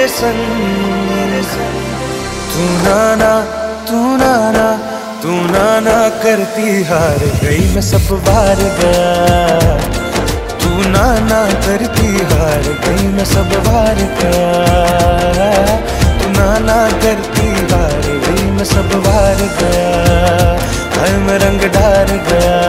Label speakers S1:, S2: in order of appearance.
S1: मेरे संग तू नाना तू नाना तू नाना करती हार गई मैं सब बार गया तू नाना करती हार गई मैं सब बार गया तू नाना करती हार गई मैं सब बार गया हर मैं रंग डार गया